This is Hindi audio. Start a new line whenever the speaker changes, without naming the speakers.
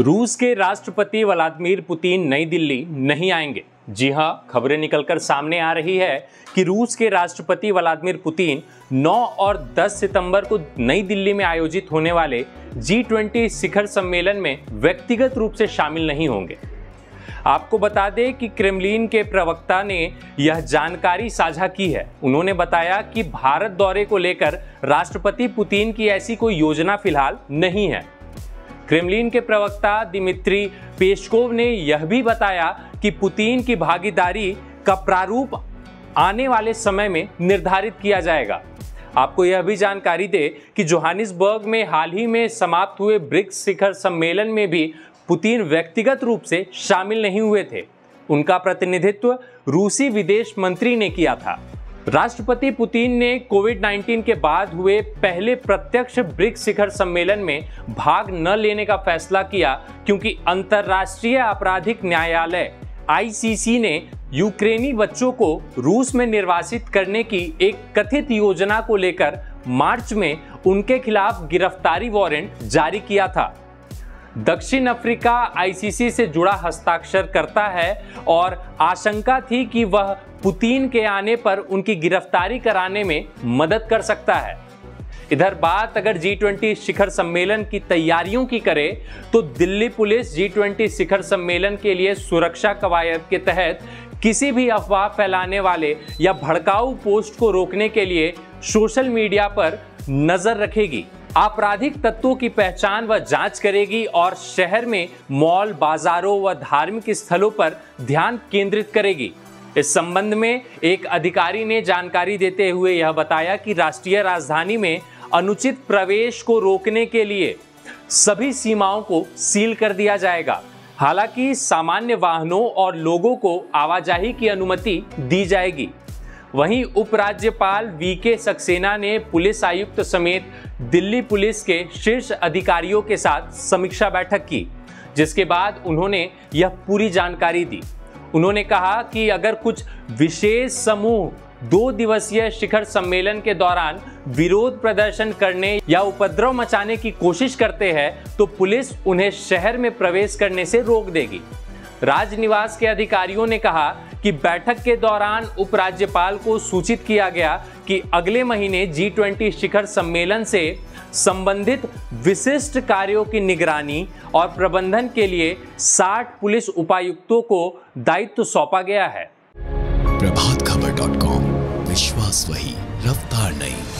रूस के राष्ट्रपति व्लादिमीर पुतिन नई दिल्ली नहीं आएँगे। जी हाँ, खबरें निकलकर सामने आ रही है कि रूस के राष्ट्रपति व्लादिमीर पुतिन 9 और 10 सितंबर को नई दिल्ली में आयोजित होने वाले जी ट्वेंटी शिखर सम्मेलन में व्यक्तिगत रूप से शामिल नहीं होंगे। आपको बता दें कि क्रेमलिन के प्रवक्ता ने यह जानकारी साझा की है। उन्होंने बताया कि भारत दौरे को लेकर राष्ट्रपति पुतिन की ऐसी कोई योजना फ़िलहाल नहीं है। क्रेमलिन के प्रवक्ता दिमित्री पेशकोव ने यह भी बताया कि पुतिन की भागीदारी का प्रारूप आने वाले समय में निर्धारित किया जाएगा। आपको यह भी जानकारी दे कि जोहानिसबर्ग में हाल ही में समाप्त हुए ब्रिक्स शिखर सम्मेलन में भी पुतिन व्यक्तिगत रूप से शामिल नहीं हुए थे। उनका प्रतिनिधित्व रूसी विदेश मंत्री ने किया था। राष्ट्रपति पुतिन ने कोविड 19 के बाद हुए पहले प्रत्यक्ष ब्रिक्स शिखर सम्मेलन में भाग न लेने का फैसला किया, क्योंकि अंतर्राष्ट्रीय आपराधिक न्यायालय आईसीसी ने यूक्रेनी बच्चों को रूस में निर्वासित करने की एक कथित योजना को लेकर मार्च में उनके खिलाफ गिरफ्तारी वारंट जारी किया था। दक्षिण अफ्रीका आईसीसी से जुड़ा हस्ताक्षर करता है और आशंका थी कि वह पुतिन के आने पर उनकी गिरफ्तारी कराने में मदद कर सकता है। इधर बात अगर जी ट्वेंटी शिखर सम्मेलन की तैयारियों की करें तो दिल्ली पुलिस जी ट्वेंटी शिखर सम्मेलन के लिए सुरक्षा कवायद के तहत किसी भी अफवाह फैलाने वाले या भड़काऊ पोस्ट को रोकने के लिए सोशल मीडिया पर नज़र रखेगी। आपराधिक तत्वों की पहचान व जाँच करेगी और शहर में मॉल, बाजारों व धार्मिक स्थलों पर ध्यान केंद्रित करेगी। इस संबंध में एक अधिकारी ने जानकारी देते हुए यह बताया कि राष्ट्रीय राजधानी में अनुचित प्रवेश को रोकने के लिए सभी सीमाओं को सील कर दिया जाएगा। हालाँकि सामान्य वाहनों और लोगों को आवाजाही की अनुमति दी जाएगी। वहीं उपराज्यपाल वी के सक्सेना ने पुलिस आयुक्त समेत दिल्ली पुलिस के शीर्ष अधिकारियों के साथ समीक्षा बैठक की, जिसके बाद उन्होंने यह पूरी जानकारी दी। उन्होंने कहा कि अगर कुछ विशेष समूह दो दिवसीय शिखर सम्मेलन के दौरान विरोध प्रदर्शन करने या उपद्रव मचाने की कोशिश करते हैं तो पुलिस उन्हें शहर में प्रवेश करने से रोक देगी। राजनिवास के अधिकारियों ने कहा कि बैठक के दौरान उपराज्यपाल को सूचित किया गया कि अगले महीने जी ट्वेंटी शिखर सम्मेलन से संबंधित विशिष्ट कार्यों की निगरानी और प्रबंधन के लिए 60 पुलिस उपायुक्तों को दायित्व सौंपा गया है।
प्रभात खबर डॉट कॉम, विश्वास वही, रफ्तार नहीं